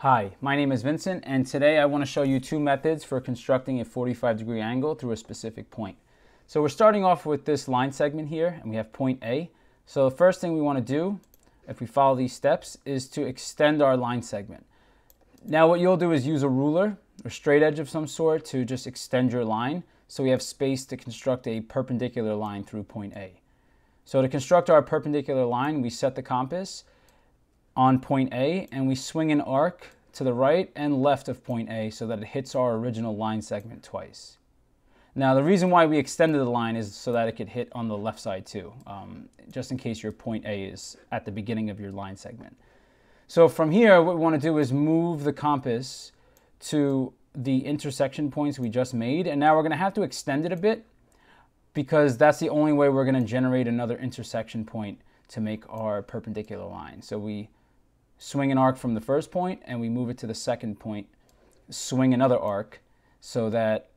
Hi, my name is Vincent and today I want to show you two methods for constructing a 45 degree angle through a specific point. So we're starting off with this line segment here and we have point A. So the first thing we want to do if we follow these steps is to extend our line segment. Now what you'll do is use a ruler or straight edge of some sort to just extend your line so we have space to construct a perpendicular line through point A. So to construct our perpendicular line, we set the compass on point A and we swing an arc to the right and left of point A so that it hits our original line segment twice. Now the reason why we extended the line is so that it could hit on the left side too, um, just in case your point A is at the beginning of your line segment. So from here, what we want to do is move the compass to the intersection points we just made. And now we're going to have to extend it a bit because that's the only way we're going to generate another intersection point to make our perpendicular line. So we swing an arc from the first point and we move it to the second point, swing another arc so that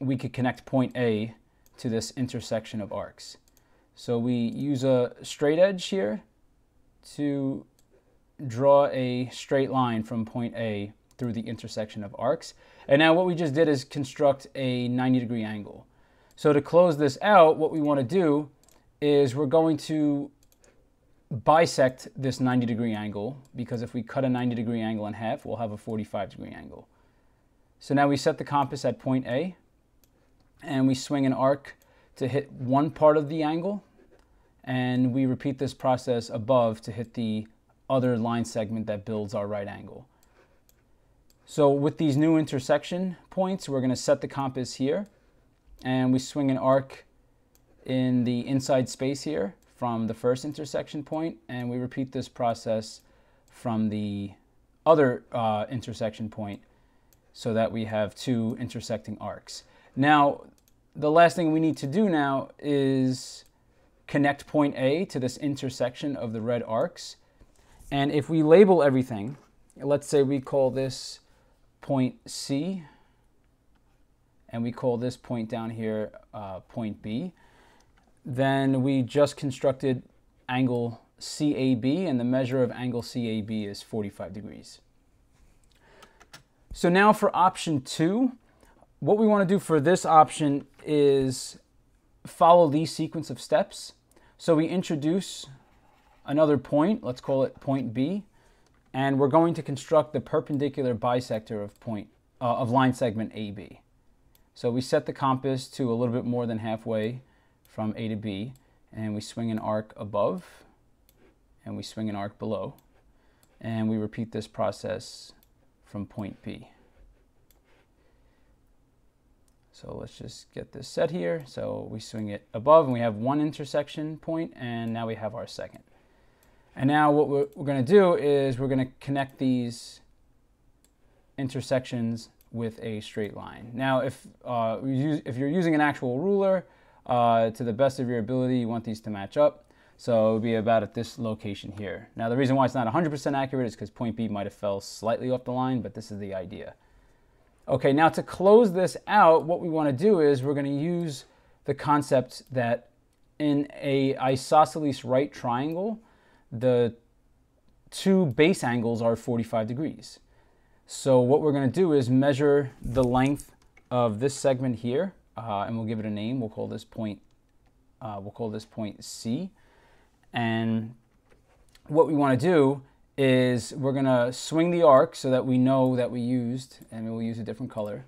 we could connect point A to this intersection of arcs. So we use a straight edge here to draw a straight line from point A through the intersection of arcs. And now what we just did is construct a 90 degree angle. So to close this out, what we want to do is we're going to bisect this 90 degree angle because if we cut a 90 degree angle in half, we'll have a 45 degree angle. So now we set the compass at point A and we swing an arc to hit one part of the angle and we repeat this process above to hit the other line segment that builds our right angle. So with these new intersection points, we're going to set the compass here and we swing an arc in the inside space here from the first intersection point and we repeat this process from the other uh, intersection point so that we have two intersecting arcs. Now, the last thing we need to do now is connect point A to this intersection of the red arcs. And if we label everything, let's say we call this point C, and we call this point down here uh, point B, then we just constructed angle CAB, and the measure of angle CAB is 45 degrees. So now for option two, what we want to do for this option is follow these sequence of steps. So we introduce another point, let's call it point B, and we're going to construct the perpendicular bisector of point uh, of line segment AB. So we set the compass to a little bit more than halfway from A to B, and we swing an arc above, and we swing an arc below, and we repeat this process from point B. So let's just get this set here. So we swing it above and we have one intersection point and now we have our second. And now what we're, we're going to do is we're going to connect these intersections with a straight line. Now, if, uh, if you're using an actual ruler, uh, to the best of your ability, you want these to match up. So it would be about at this location here. Now, the reason why it's not 100% accurate is because point B might have fell slightly off the line, but this is the idea. Okay, now to close this out, what we want to do is we're going to use the concept that in a isosceles right triangle, the two base angles are 45 degrees. So what we're going to do is measure the length of this segment here, uh, and we'll give it a name. We'll call this point, uh, we'll call this point C. And what we want to do is we're going to swing the arc so that we know that we used, and we'll use a different color,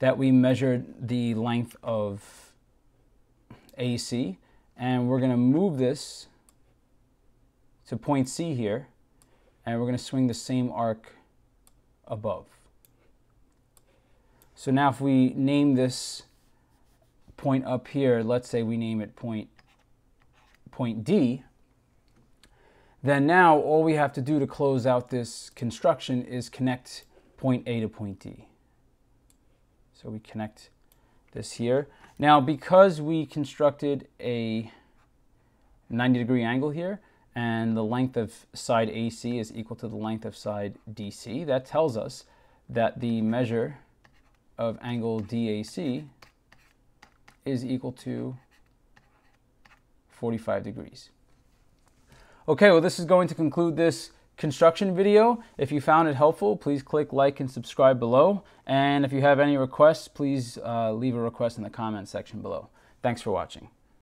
that we measured the length of AC. And we're going to move this to point C here, and we're going to swing the same arc above. So now if we name this point up here, let's say we name it point, point D, then now all we have to do to close out this construction is connect point A to point D. So we connect this here. Now because we constructed a 90 degree angle here and the length of side AC is equal to the length of side DC, that tells us that the measure of angle DAC is equal to 45 degrees. Okay, well this is going to conclude this construction video. If you found it helpful, please click like and subscribe below. And if you have any requests, please uh, leave a request in the comment section below. Thanks for watching.